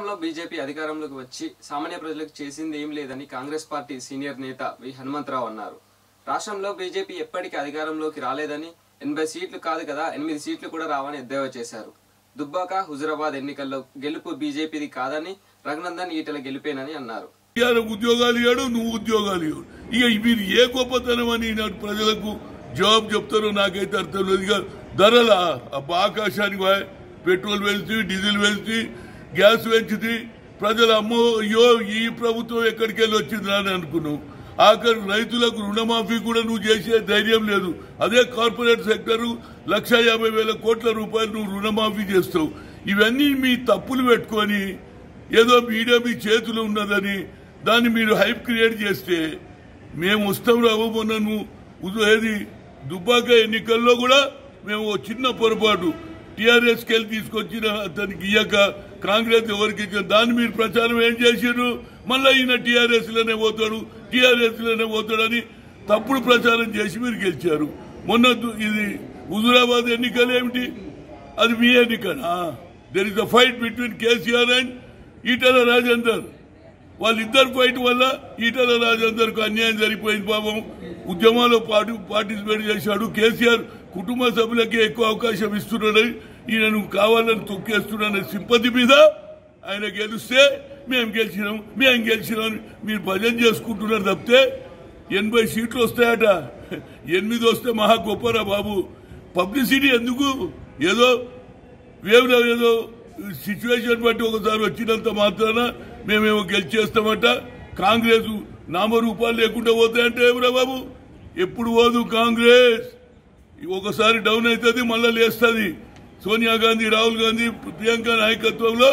BJP అధికారంలోకి వచ్చి సామాన్య ప్రజలకు చేసింది ఏం లేదని కాంగ్రెస్ పార్టీ సీనియర్ నేత వి. హనుమంతరావు అన్నారు. రాష్ట్రంలో బీజేపీ ఎప్పటికీ అధికారంలోకి రాలేదని ఎనభై సీట్లు కాదు కదా ఎనిమిది సీట్లు కూడా రావని ఎద్దేవా చేశారు. దుబ్బాక హుజురాబాద్ ఎన్నికల్లో గెలుపు బీజేపీది కాదని రఘునందన్ ఈటల గెలిపేనని అన్నారు. ఉద్యోగాలు ఇవ్వడు నువ్వు ఉద్యోగాలు ఇవ్వడు ఇక మీరు ఏ గొప్పతనం అని ప్రజలకు జవాబు చెప్తారో నాకైతే అర్థం లేదు. ధరల ఆకాశానికి పెట్రోల్ పెంచుతీ డీజిల్ పెంచుతీ గ్యాస్ పెంచింది ప్రజలు అమ్మో అయ్యో ఈ ప్రభుత్వం ఎక్కడికి వెళ్ళి వచ్చిందా అని అనుకున్నావు ఆఖరి రైతులకు రుణమాఫీ కూడా నువ్వు చేసే ధైర్యం లేదు. అదే కార్పొరేట్ సెక్టర్ లక్ష యాభై వేల కోట్ల రూపాయలు నువ్వు రుణమాఫీ చేస్తావు. ఇవన్నీ మీ తప్పులు పెట్టుకొని ఏదో మీడియా మీ చేతిలో ఉన్నదని దాన్ని మీరు హైప్ క్రియేట్ చేస్తే మేము వస్తాం రావు నువ్వు ఏది దుబ్బాక ఎన్నికల్లో కూడా మేము చిన్న పొరపాటు. టీఆర్ఎస్ కెళ్ళి తీసుకొచ్చిన అతనికి ఇయ్యక కాంగ్రెస్ ఎవరికి ఇచ్చిన దాన్ని మీరు ప్రచారం ఏం చేసిర్రు మళ్ళీ ఈయన టీఆర్ఎస్లోనే పోతాడు టీఆర్ఎస్లోనే పోతాడని తప్పుడు ప్రచారం చేసి మీరు గెలిచారు. మొన్న ఇది హుజురాబాద్ ఎన్నికలు ఏమిటి? అది మీ ఎన్నికనా? There is a fight between KCR and Eatala Rajender వాళ్ళిద్దరు ఫైట్ వల్ల ఈటల రాజేందర్కు అన్యాయం జరిగిపోయింది పాపం. ఉద్యమాల్లో పాటు పార్టిసిపేట్ చేశాడు. కేసీఆర్ కుటుంబ సభ్యులకే ఎక్కువ అవకాశం ఇస్తున్నాడని ఈయనను కావాలని తొక్కేస్తున్నాడనే సింపతి మీద ఆయన గెలిస్తే మేము గెలిచినాం మేము గెలిచినాం అని మీరు భజన చేసుకుంటున్నారు తప్పితే ఎనభై సీట్లు వస్తాయట. ఎనిమిది వస్తే మహా గొప్పరా బాబు. పబ్లిసిటీ ఎందుకు? ఏదో వేవ్ ఏదో సిచ్యువేషన్ బట్టి ఒకసారి వచ్చినంత మాత్రాన మేమేమో గెలిచేస్తామట. కాంగ్రెస్ నామరూపాలు లేకుండా పోతాయంటే ఏమిరా బాబు? ఎప్పుడు పోదు కాంగ్రెస్. ఒకసారి డౌన్ అవుతుంది మళ్ళీ లేస్తుంది. సోనియా గాంధీ రాహుల్ గాంధీ ప్రియాంక నాయకత్వంలో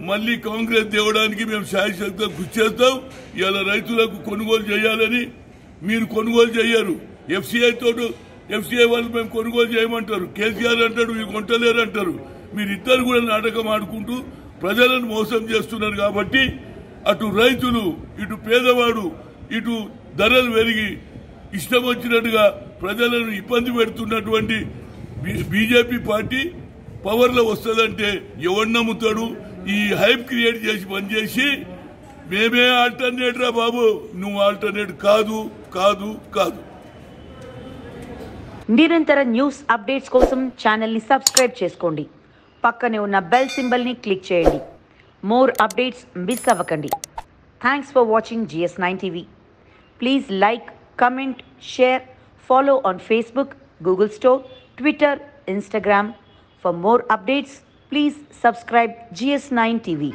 మళ్ళీ కాంగ్రెస్ తేవడానికి మేము శాయశక్తిగా కృషి చేస్తాం. ఇలా రైతులకు కొనుగోలు చేయాలని మీరు కొనుగోలు చేయరు. ఎఫ్సీఐ తోటి ఎఫ్సీఐ వాళ్ళు మేము కొనుగోలు చేయమంటారు. కేసీఆర్ అంటాడు మీరు కొంటలేరు అంటారు మీరు ఇద్దరు కూడా నాటకం ఆడుకుంటూ ప్రజలను మోసం చేస్తున్నారు కాబట్టి అటు రైతులు ఇటు పేదవాడు ఇటు ధరలు పెరిగి ఇష్టం వచ్చినట్టుగా ప్రజలను ఇబ్బంది పెడుతున్నటువంటి బీజేపీ పార్టీ పవర్లో వస్తుందంటే ఎవడు నమ్ముతాడు? ఈ హైప్ క్రియేట్ చేసి పనిచేసి మేమే ఆల్టర్నేట్ రా బాబు. నువ్వు ఆల్టర్నేట్ కాదు కాదు కాదు. నిరంతర న్యూస్ అప్డేట్స్ కోసం ఛానల్ని సబ్స్క్రైబ్ చేసుకోండి. పక్కనే ఉన్న బెల్ సింబల్ని క్లిక్ చేయండి. మోర్ అప్డేట్స్ మిస్ అవ్వకండి. Thanks for watching GS nine TV please like comment share follow on Facebook Google store Twitter Instagram for more updates please subscribe GS nine TV